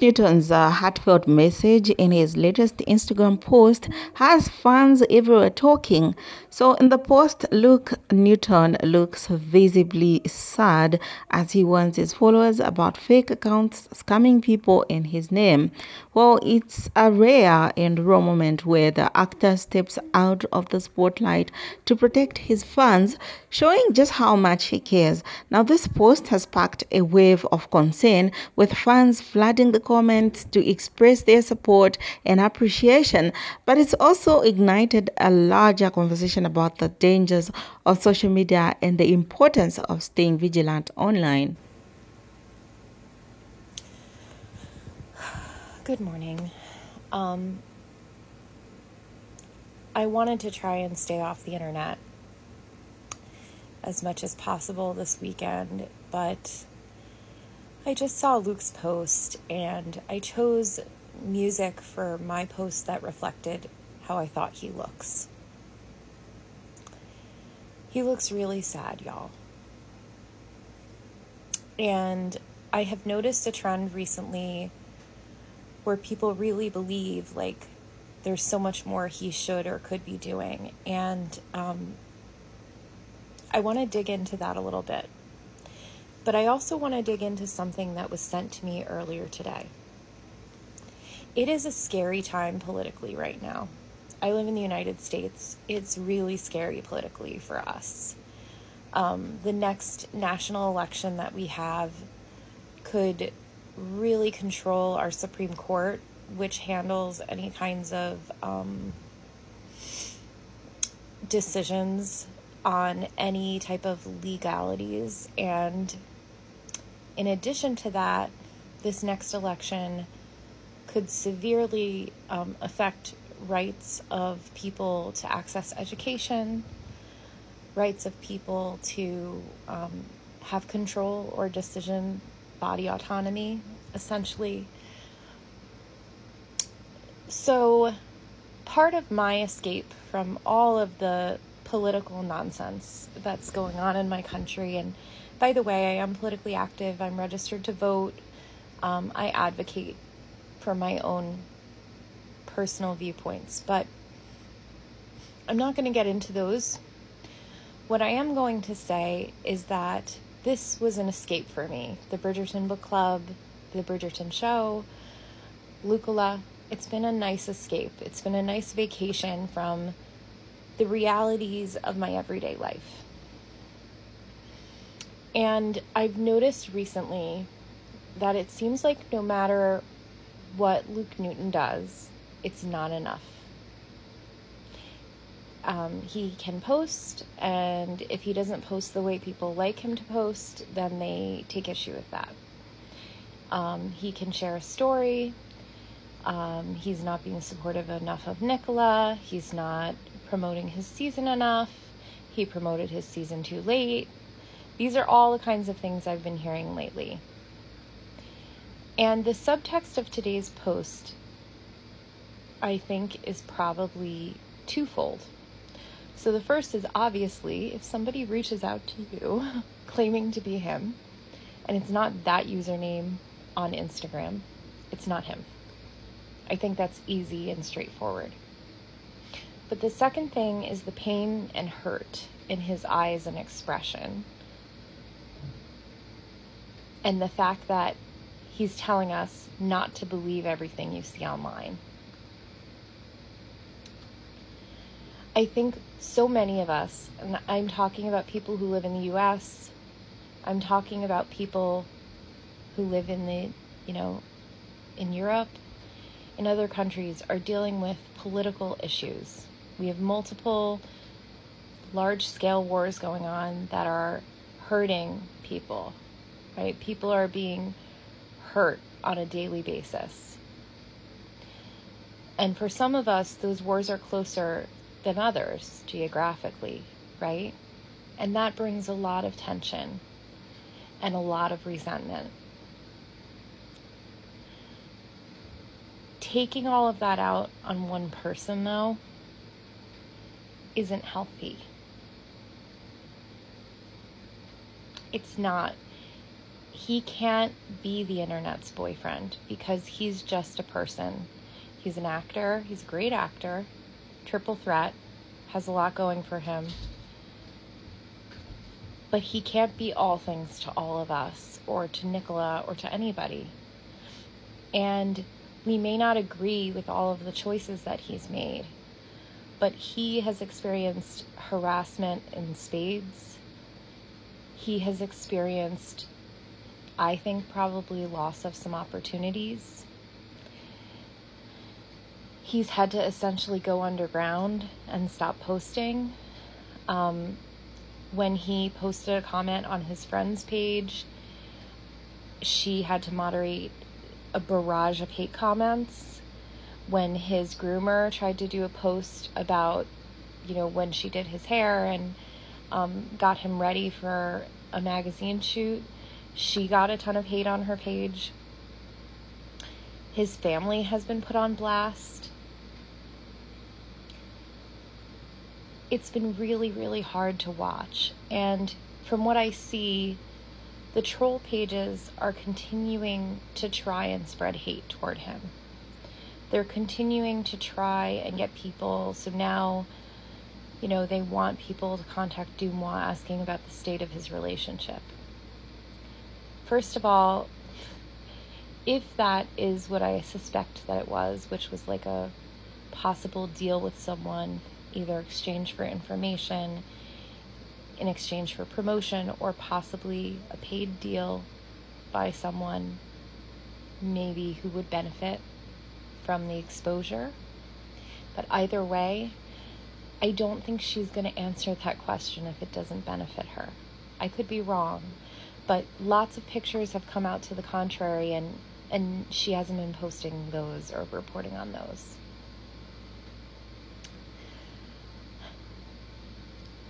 Newton's uh, heartfelt message in his latest Instagram post has fans everywhere talking. So, in the post, Luke Newton looks visibly sad as he warns his followers about fake accounts scamming people in his name. Well, it's a rare and raw moment where the actor steps out of the spotlight to protect his fans, showing just how much he cares. Now, this post has sparked a wave of concern with fans flooding the comments to express their support and appreciation, but it's also ignited a larger conversation about the dangers of social media and the importance of staying vigilant online. Good morning. Um, I wanted to try and stay off the internet as much as possible this weekend, but I just saw Luke's post and I chose music for my post that reflected how I thought he looks. He looks really sad, y'all. And I have noticed a trend recently where people really believe like there's so much more he should or could be doing. And um, I want to dig into that a little bit. But I also want to dig into something that was sent to me earlier today. It is a scary time politically right now. I live in the United States. It's really scary politically for us. Um, the next national election that we have could really control our Supreme Court, which handles any kinds of um, decisions on any type of legalities. And in addition to that, this next election could severely um, affect rights of people to access education, rights of people to um, have control or decision body autonomy, essentially. So, part of my escape from all of the political nonsense that's going on in my country, and by the way, I am politically active, I'm registered to vote, um, I advocate for my own personal viewpoints, but I'm not going to get into those. What I am going to say is that this was an escape for me. The Bridgerton Book Club, the Bridgerton Show, Lukola. It's been a nice escape. It's been a nice vacation from the realities of my everyday life. And I've noticed recently that it seems like no matter what Luke Newton does, it's not enough um, he can post, and if he doesn't post the way people like him to post, then they take issue with that. Um, he can share a story. Um, he's not being supportive enough of Nicola. He's not promoting his season enough. He promoted his season too late. These are all the kinds of things I've been hearing lately. And the subtext of today's post, I think, is probably twofold. So the first is obviously if somebody reaches out to you claiming to be him, and it's not that username on Instagram, it's not him. I think that's easy and straightforward. But the second thing is the pain and hurt in his eyes and expression. And the fact that he's telling us not to believe everything you see online. I think so many of us, and I'm talking about people who live in the US, I'm talking about people who live in the, you know, in Europe, in other countries, are dealing with political issues. We have multiple large scale wars going on that are hurting people, right? People are being hurt on a daily basis. And for some of us, those wars are closer than others geographically, right? And that brings a lot of tension and a lot of resentment. Taking all of that out on one person, though, isn't healthy. It's not. he can't be the internet's boyfriend because he's just a person. He's an actor, he's a great actor, triple threat, has a lot going for him. But he can't be all things to all of us, or to Nicola, or to anybody. And we may not agree with all of the choices that he's made, but he has experienced harassment in spades. He has experienced, I think, probably loss of some opportunities. He's had to essentially go underground and stop posting. Um, when he posted a comment on his friend's page, she had to moderate a barrage of hate comments when his groomer tried to do a post about, you know, when she did his hair and um, got him ready for a magazine shoot. She got a ton of hate on her page. His family has been put on blast. It's been really, really hard to watch. And from what I see, the troll pages are continuing to try and spread hate toward him. They're continuing to try and get people. So now, you know, they want people to contact DeuxMoi asking about the state of his relationship. First of all, if that is what I suspect that it was, which was like a possible deal with someone, either exchange for information, in exchange for promotion or possibly a paid deal by someone maybe who would benefit from the exposure. But either way, I don't think she's going to answer that question if it doesn't benefit her. I could be wrong, but lots of pictures have come out to the contrary and and she hasn't been posting those or reporting on those.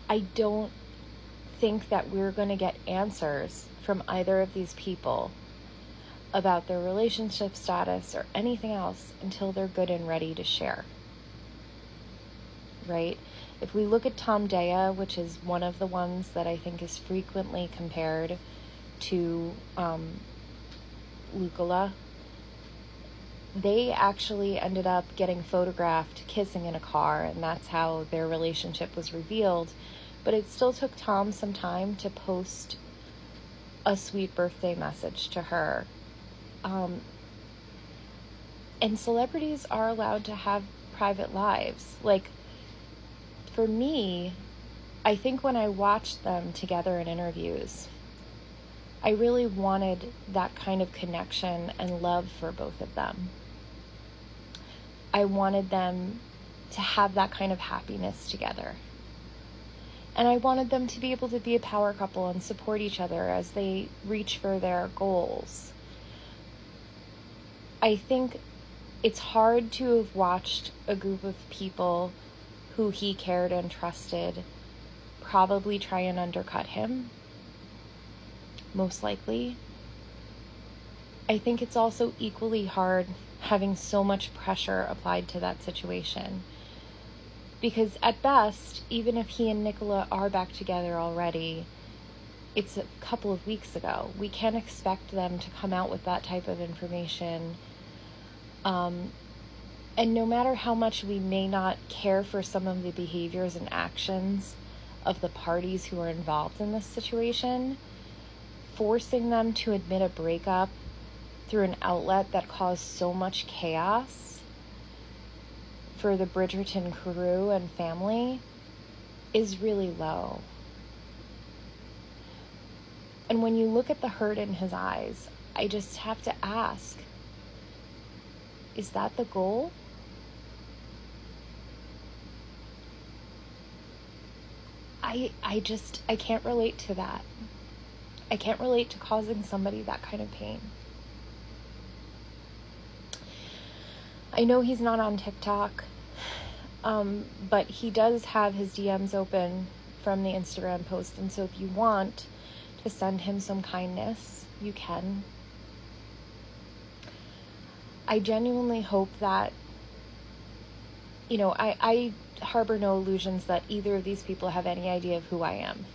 I don't think that we're going to get answers from either of these people about their relationship status or anything else until they're good and ready to share. Right? If we look at Tomdaya, which is one of the ones that I think is frequently compared to um, Lukola, they actually ended up getting photographed kissing in a car, and that's how their relationship was revealed but it still took Tom some time to post a sweet birthday message to her. Um, and celebrities are allowed to have private lives. Like, for me, I think when I watched them together in interviews, I really wanted that kind of connection and love for both of them. I wanted them to have that kind of happiness together. And I wanted them to be able to be a power couple and support each other as they reach for their goals. I think it's hard to have watched a group of people who he cared and trusted probably try and undercut him. Most likely. I think it's also equally hard having so much pressure applied to that situation because at best, even if he and Nicola are back together already, it's a couple of weeks ago. We can't expect them to come out with that type of information. Um, and no matter how much we may not care for some of the behaviors and actions of the parties who are involved in this situation, forcing them to admit a breakup through an outlet that caused so much chaos for the Bridgerton crew and family is really low. And when you look at the hurt in his eyes, I just have to ask is that the goal? I I just I can't relate to that. I can't relate to causing somebody that kind of pain. I know he's not on TikTok, um, but he does have his DMs open from the Instagram post. And so if you want to send him some kindness, you can. I genuinely hope that, you know, I, I harbor no illusions that either of these people have any idea of who I am.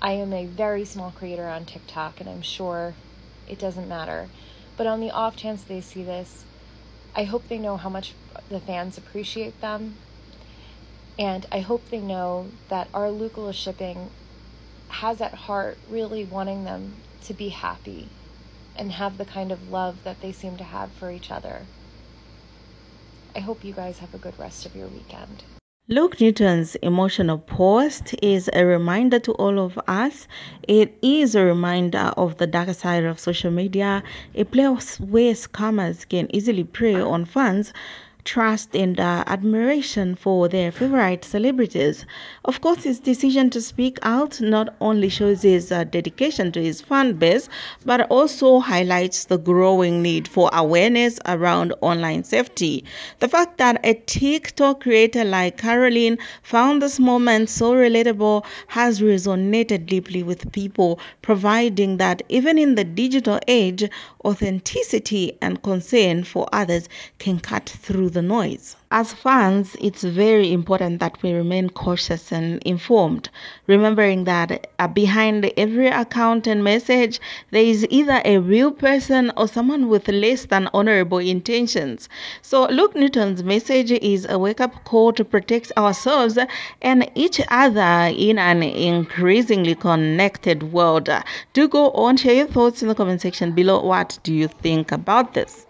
I am a very small creator on TikTok, and I'm sure it doesn't matter. But on the off chance they see this, I hope they know how much the fans appreciate them. And I hope they know that our Lukola shipping has at heart really wanting them to be happy and have the kind of love that they seem to have for each other. I hope you guys have a good rest of your weekend. Luke Newton's emotional post is a reminder to all of us. It is a reminder of the darker side of social media, a place where scammers can easily prey on fans trust and uh, admiration for their favorite celebrities. Of course, his decision to speak out not only shows his uh, dedication to his fan base, but also highlights the growing need for awareness around online safety. The fact that a TikTok creator like Caroline found this moment so relatable has resonated deeply with people, providing that even in the digital age, authenticity and concern for others can cut through the noise. As fans, it's very important that we remain cautious and informed, remembering that uh, behind every account and message, there is either a real person or someone with less than honorable intentions. So, Luke Newton's message is a wake up call to protect ourselves and each other in an increasingly connected world. Do go on, share your thoughts in the comment section below. What do you think about this?